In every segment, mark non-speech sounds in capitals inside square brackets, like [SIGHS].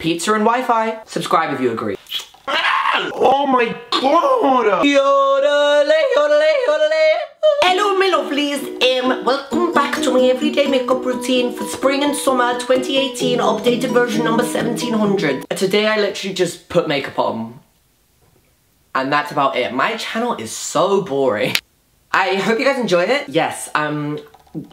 Pizza and Wi-Fi. Subscribe if you agree. Oh my god! Hello my lovelies, um, welcome back to my everyday makeup routine for spring and summer 2018 updated version number 1700. Today I literally just put makeup on. And that's about it. My channel is so boring. I hope you guys enjoy it. Yes, um,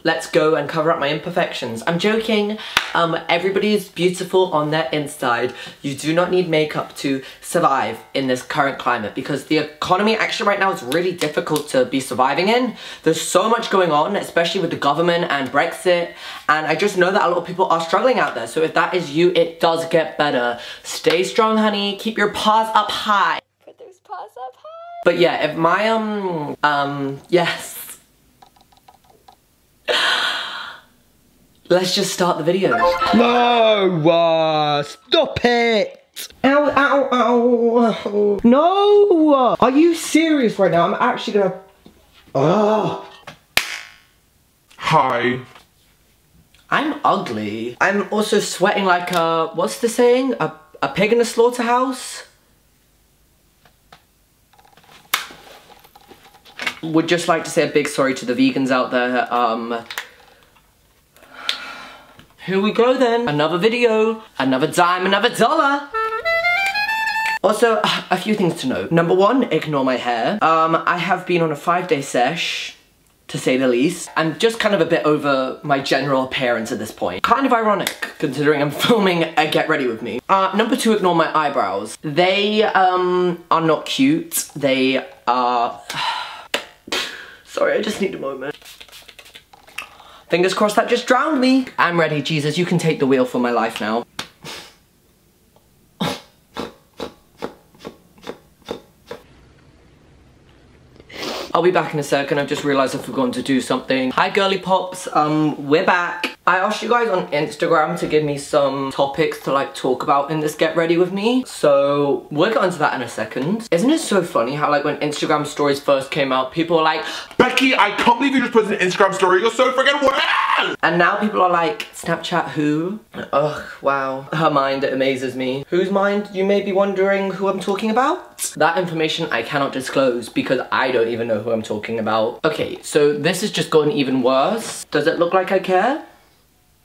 let's go and cover up my imperfections. I'm joking. Um, everybody is beautiful on their inside. You do not need makeup to survive in this current climate because the economy actually right now is really difficult to be surviving in. There's so much going on, especially with the government and Brexit. And I just know that a lot of people are struggling out there. So if that is you, it does get better. Stay strong, honey. Keep your paws up high. Put those paws up high. But yeah, if my, um, um, yes. Let's just start the video. No! Uh, stop it! Ow, ow, ow. No! Are you serious right now? I'm actually gonna... Oh. Hi. I'm ugly. I'm also sweating like a... What's the saying? A, a pig in a slaughterhouse? Would just like to say a big sorry to the vegans out there. Um, here we go then. Another video, another dime, another dollar. Also, a few things to note. Number one, ignore my hair. Um, I have been on a five day sesh, to say the least. I'm just kind of a bit over my general appearance at this point. Kind of ironic, considering I'm [LAUGHS] filming a Get Ready With Me. Uh, number two, ignore my eyebrows. They, um, are not cute. They are... [SIGHS] [SIGHS] Sorry, I just need a moment. Fingers crossed that just drowned me. I'm ready, Jesus, you can take the wheel for my life now. I'll be back in a second, I've just realised I've forgotten to do something. Hi girly pops, um, we're back. I asked you guys on Instagram to give me some topics to like talk about in this Get Ready With Me. So we'll get into that in a second. Isn't it so funny how like when Instagram stories first came out, people were like, Becky, I can't believe you just posted an Instagram story. You're so freaking well. and now people are like, Snapchat who? Ugh, wow. Her mind amazes me. Whose mind, you may be wondering who I'm talking about? That information I cannot disclose because I don't even know who I'm talking about. Okay, so this has just gotten even worse. Does it look like I care?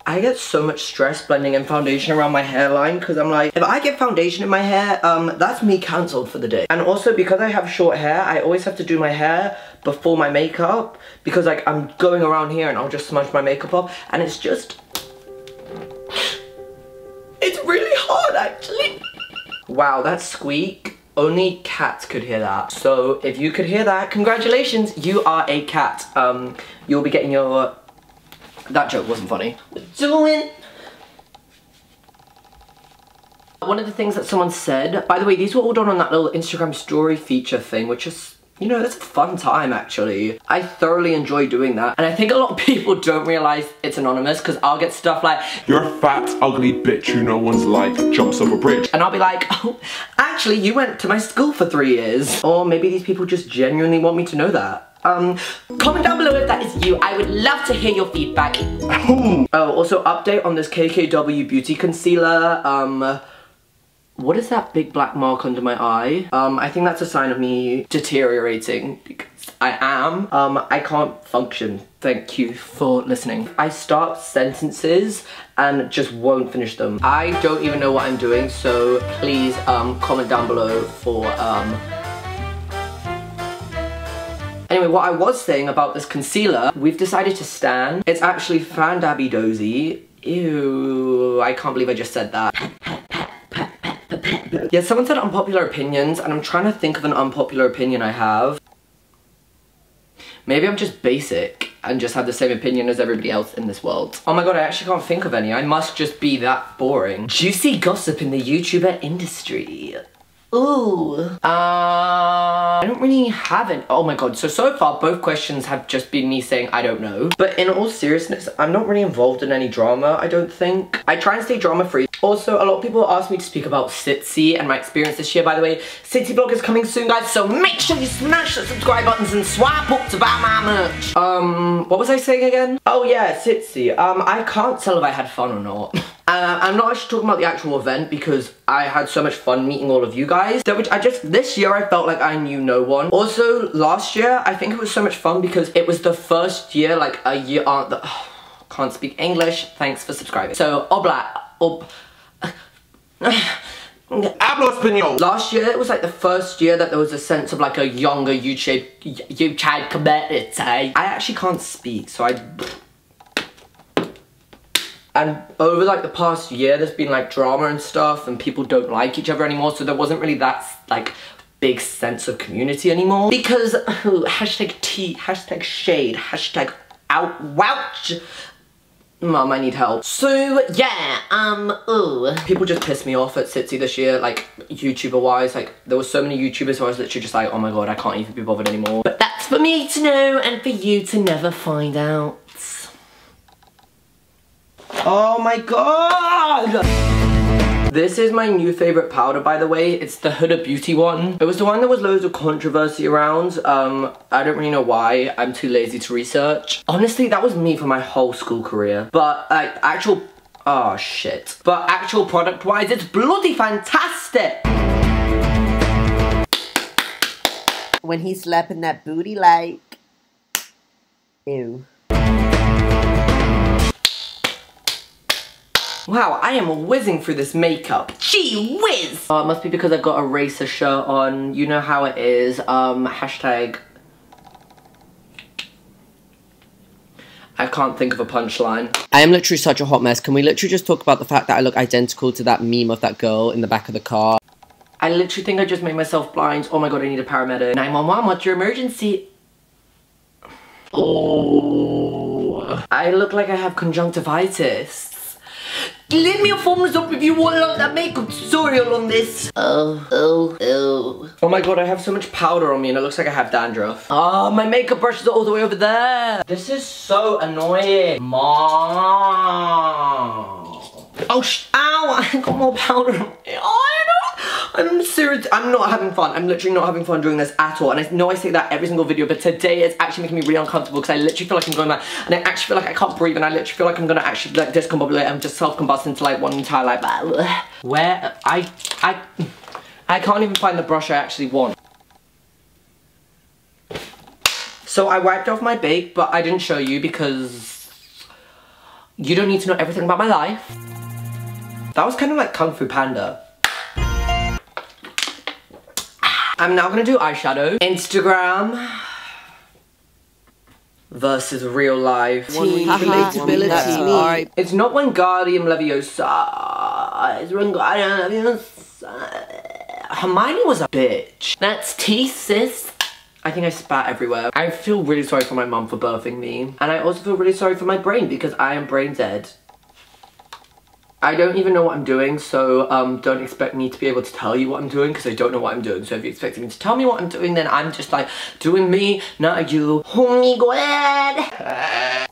I get so much stress blending in foundation around my hairline because I'm like, if I get foundation in my hair, um, that's me cancelled for the day. And also because I have short hair, I always have to do my hair before my makeup because like I'm going around here and I'll just smudge my makeup off and it's just, it's really hard actually. Wow, that squeak. Only cats could hear that. So if you could hear that, congratulations, you are a cat. Um, you'll be getting your that joke wasn't funny. We're Doing. One of the things that someone said, by the way, these were all done on that little Instagram story feature thing, which is, you know, that's a fun time actually. I thoroughly enjoy doing that. And I think a lot of people don't realize it's anonymous because I'll get stuff like, You're a fat, ugly bitch who no one's like jumps off a bridge. and I'll be like, oh, actually, you went to my school for three years. Or maybe these people just genuinely want me to know that. Um, comment down below if that is you. I would love to hear your feedback. [LAUGHS] Oh. Also update on this KKW Beauty Concealer. Um, what is that big black mark under my eye? Um, I think that's a sign of me deteriorating because I am. Um, I can't function. Thank you for listening. I start sentences and just won't finish them. I don't even know what I'm doing, so please um, comment down below for um, Anyway, what I was saying about this concealer, we've decided to stand. It's actually Fan Dabby Dozy. Ew, I can't believe I just said that. yeah, someone said unpopular opinions, and I'm trying to think of an unpopular opinion I have. Maybe I'm just basic and just have the same opinion as everybody else in this world. Oh my god, I actually can't think of any. I must just be that boring. Juicy gossip in the YouTuber industry. Ooh. Uh, I don't really have an- Oh my god, so, so far both questions have just been me saying I don't know. But in all seriousness, I'm not really involved in any drama, I don't think. I try and stay drama free. Also, a lot of people ask me to speak about Sitsi and my experience this year, by the way. Sitsi vlog is coming soon, guys, so make sure you smash the subscribe buttons and swipe up to buy my merch. Um, what was I saying again? Oh yeah, Sitsi. Um, I can't tell if I had fun or not. [LAUGHS] Uh, I'm not actually talking about the actual event because I had so much fun meeting all of you guys. That which I just, this year I felt like I knew no one. Also, last year, I think it was so much fun because it was the first year, like a year on the, oh, [SIGHS] can't speak English. Thanks for subscribing. So, obla, ob, [SIGHS] Hablo español. Last year, it was like the first year that there was a sense of like a younger YouTube, YouTube community. I actually can't speak, so I and over like the past year there's been like drama and stuff and people don't like each other anymore so there wasn't really that like big sense of community anymore because oh, [SIGHS] hashtag T hashtag shade hashtag out wouch Mom, I need help. So, yeah, um, ooh. People just pissed me off at Sitsi this year, like, YouTuber-wise. Like, there were so many YouTubers who I was literally just like, oh my god, I can't even be bothered anymore. But that's for me to know and for you to never find out. Oh my god! This is my new favourite powder, by the way. It's the Huda Beauty one. It was the one that was loads of controversy around. Um, I don't really know why. I'm too lazy to research. Honestly, that was me for my whole school career. But, like, actual... Oh, shit. But actual product-wise, it's bloody fantastic! When he's slapping that booty like... Ew. Wow, I am whizzing through this makeup. Gee whiz! Oh, it must be because I've got a racer shirt on. You know how it is. Um, hashtag... I can't think of a punchline. I am literally such a hot mess. Can we literally just talk about the fact that I look identical to that meme of that girl in the back of the car? I literally think I just made myself blind. Oh my god, I need a paramedic. 911, what's your emergency? Oh. I look like I have conjunctivitis. Leave me a thumbs up if you want like that makeup tutorial on this. Oh, oh, oh. Oh my god, I have so much powder on me and it looks like I have dandruff. Oh, my makeup brush is all the way over there. This is so annoying. Mom. Oh, sh ow, [LAUGHS] I got more powder on me. Oh, I'm serious. I'm not having fun. I'm literally not having fun doing this at all. And I know I say that every single video, but today it's actually making me really uncomfortable because I literally feel like I'm going mad. And I actually feel like I can't breathe and I literally feel like I'm gonna actually like discombobulate and just self-combust into like one entire like [SIGHS] Where I I I can't even find the brush I actually want. So I wiped off my bake, but I didn't show you because you don't need to know everything about my life. That was kind of like Kung Fu Panda. I'm now gonna do eyeshadow. Instagram versus real life. Relatability. It's not Wingardium Leviosa. It's Wingardium Leviosa. Hermione was a bitch. That's tea, sis. I think I spat everywhere. I feel really sorry for my mum for birthing me. And I also feel really sorry for my brain because I am brain dead. I don't even know what I'm doing, so um, don't expect me to be able to tell you what I'm doing because I don't know what I'm doing. So if you expect me to tell me what I'm doing, then I'm just like doing me, not you. Oh my god!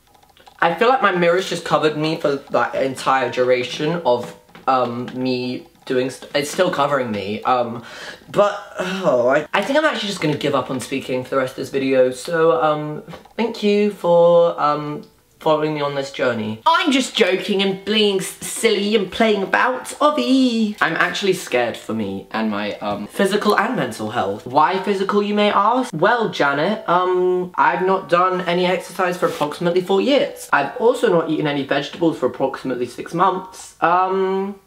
I feel like my mirror's just covered me for the entire duration of um, me doing it's still covering me um but oh I, I think i'm actually just gonna give up on speaking for the rest of this video so um thank you for um following me on this journey. I'm just joking and being silly and playing about, Ovi. I'm actually scared for me and my um, physical and mental health. Why physical, you may ask? Well, Janet, um, I've not done any exercise for approximately four years. I've also not eaten any vegetables for approximately six months. Um,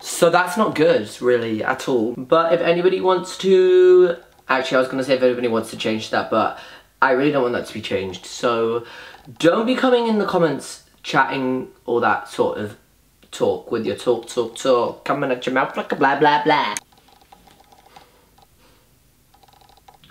so that's not good, really, at all. But if anybody wants to... Actually, I was gonna say if anybody wants to change that, but I really don't want that to be changed. So don't be coming in the comments chatting all that sort of talk with your talk, talk, talk, coming at your mouth like a blah, blah, blah.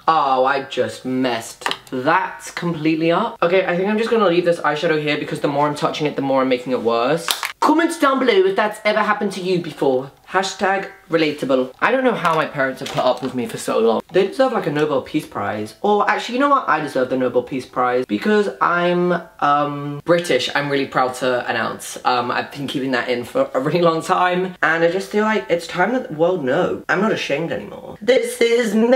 Oh, I just messed that completely up. Okay, I think I'm just gonna leave this eyeshadow here because the more I'm touching it, the more I'm making it worse. Comment down below if that's ever happened to you before. Hashtag relatable. I don't know how my parents have put up with me for so long. They deserve like a Nobel Peace Prize. Or actually, you know what? I deserve the Nobel Peace Prize because I'm um, British. I'm really proud to announce. Um, I've been keeping that in for a really long time. And I just feel like it's time that the world know. I'm not ashamed anymore. This is me.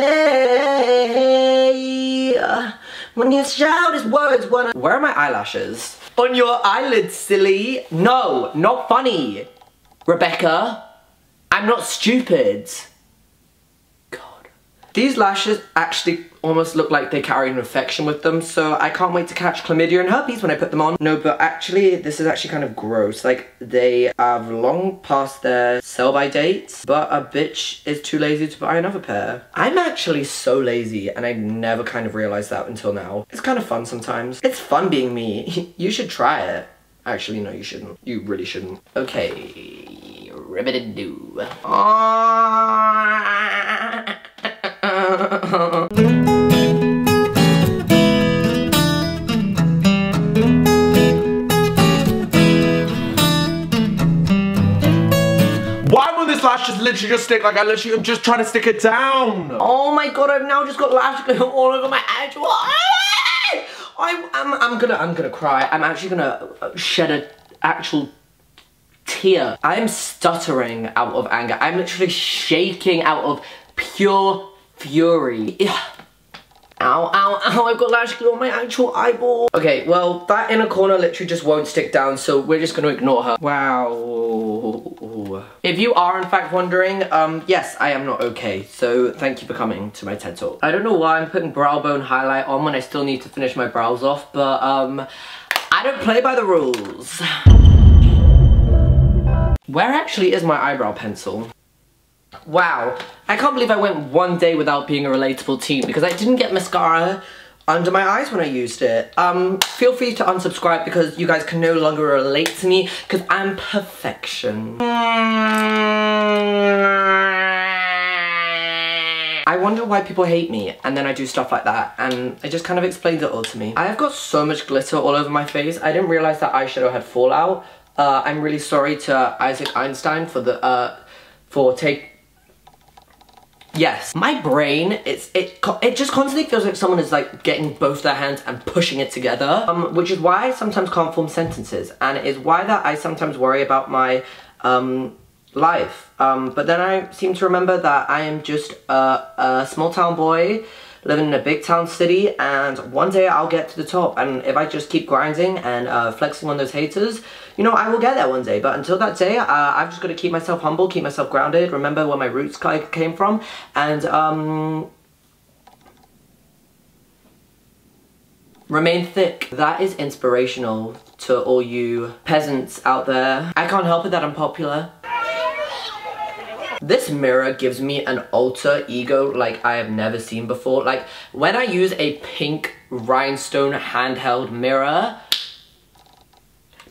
When you shout his words, when I... Where are my eyelashes? On your eyelids, silly. No, not funny. Rebecca, I'm not stupid. God. These lashes actually almost look like they carry an infection with them, so I can't wait to catch chlamydia and herpes when I put them on. No, but actually, this is actually kind of gross. Like, they have long past their sell-by dates, but a bitch is too lazy to buy another pair. I'm actually so lazy, and I never kind of realized that until now. It's kind of fun sometimes. It's fun being me. [LAUGHS] you should try it. Actually, no, you shouldn't. You really shouldn't. Okay, [LAUGHS] will this lash just literally just stick like I literally am just trying to stick it down? Oh my god, I've now just got lash [LAUGHS] glue all over my actual. I, I'm, I'm gonna, I'm gonna cry. I'm actually gonna shed a actual tear. I am stuttering out of anger. I'm literally shaking out of pure fury. Ow, ow, ow, I've got lash glue on my actual eyeball. Okay, well, that inner corner literally just won't stick down, so we're just gonna ignore her. Wow. If you are in fact wondering, um, yes, I am not okay, so thank you for coming to my TED Talk. I don't know why I'm putting brow bone highlight on when I still need to finish my brows off, but, um, I don't play by the rules. Where actually is my eyebrow pencil? Wow, I can't believe I went one day without being a relatable teen because I didn't get mascara under my eyes when I used it. Um, feel free to unsubscribe because you guys can no longer relate to me because I'm perfection. I wonder why people hate me and then I do stuff like that and it just kind of explains it all to me. I have got so much glitter all over my face. I didn't realize that eyeshadow had fallout. Uh, I'm really sorry to Isaac Einstein for the, uh, for take, Yes, my brain, it's it it just constantly feels like someone is like getting both their hands and pushing it together, um, which is why I sometimes can't form sentences, and it is why that I sometimes worry about my um, life. Um, but then I seem to remember that I am just a, a small town boy living in a big town city and one day I'll get to the top and if I just keep grinding and uh, flexing on those haters, you know, I will get there one day. But until that day, uh, I've just got to keep myself humble, keep myself grounded, remember where my roots came from and um, remain thick. That is inspirational to all you peasants out there. I can't help it that I'm popular. This mirror gives me an alter ego like I have never seen before. Like, when I use a pink rhinestone handheld mirror,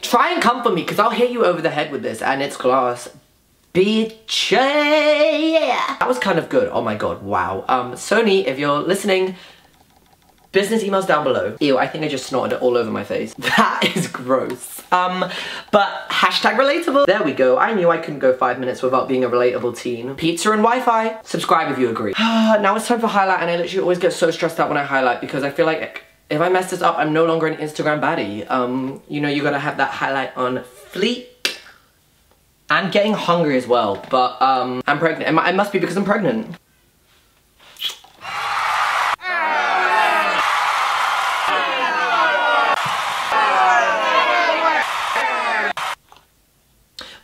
try and come for me because I'll hit you over the head with this and it's glass. Bitch, yeah. That was kind of good. Oh my god, wow. Um, Sony, if you're listening, Business emails down below. Ew, I think I just snorted it all over my face. [LAUGHS] That is gross. Um, but hashtag relatable. There we go. I knew I couldn't go five minutes without being a relatable teen. Pizza and Wi-Fi. Subscribe if you agree. [SIGHS] now it's time for highlight and I literally always get so stressed out when I highlight because I feel like if I mess this up, I'm no longer an Instagram baddie. Um, you know, you gotta have that highlight on fleet. I'm getting hungry as well, but um, I'm pregnant. It must be because I'm pregnant.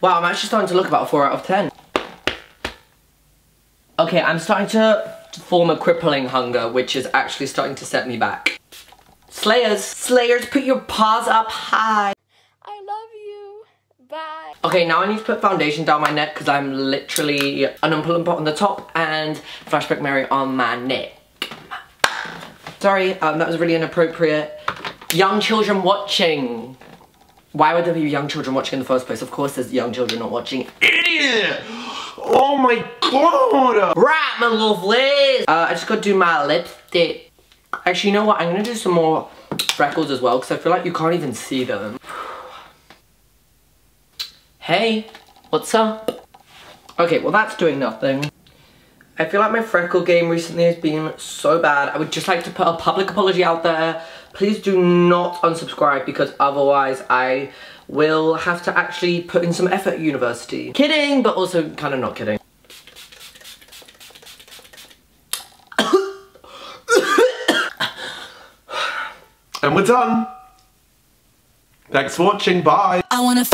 Wow, I'm actually starting to look about a 4 out of 10. Okay, I'm starting to form a crippling hunger, which is actually starting to set me back. Slayers, Slayers, put your paws up high. I love you. Bye. Okay, now I need to put foundation down my neck because I'm literally an Oompa Loompa on the top and Flashback Mary on my neck. Sorry, um, that was really inappropriate. Young children watching. Why would there be young children watching in the first place? Of course there's young children not watching. Idiot! Oh my god! Right, my lovelies! Uh, I just gotta do my lipstick. Actually, you know what? I'm gonna do some more freckles as well because I feel like you can't even see them. hey, what's up? Okay, well that's doing nothing. I feel like my freckle game recently has been so bad. I would just like to put a public apology out there please do not unsubscribe because otherwise I will have to actually put in some effort at university. Kidding, but also kind of not kidding. And we're done. Thanks for watching, bye. I wanna.